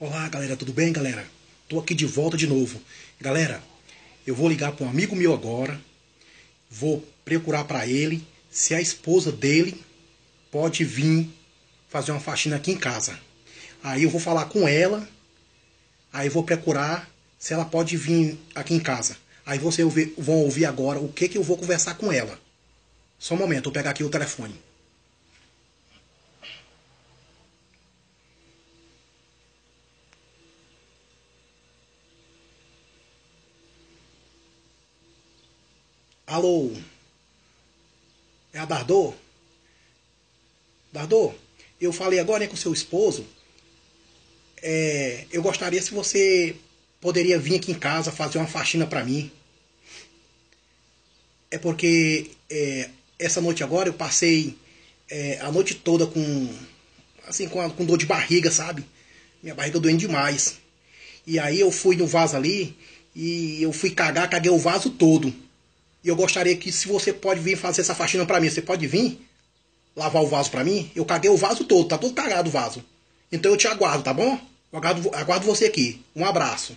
Olá, galera, tudo bem, galera? Tô aqui de volta de novo. Galera, eu vou ligar para um amigo meu agora. Vou procurar para ele se a esposa dele pode vir fazer uma faxina aqui em casa. Aí eu vou falar com ela. Aí eu vou procurar se ela pode vir aqui em casa. Aí vocês vão ouvir agora o que que eu vou conversar com ela. Só um momento, vou pegar aqui o telefone. Alô? É a Dardô? Dardô, eu falei agora né, com seu esposo. É, eu gostaria se você poderia vir aqui em casa fazer uma faxina para mim. É porque é, essa noite agora eu passei é, a noite toda com assim com, com dor de barriga, sabe? Minha barriga doendo demais. E aí eu fui no vaso ali e eu fui cagar, caguei o vaso todo. E eu gostaria que, se você pode vir fazer essa faxina para mim, você pode vir lavar o vaso para mim? Eu caguei o vaso todo, tá todo cagado o vaso. Então eu te aguardo, tá bom? Eu aguardo, aguardo você aqui. Um abraço.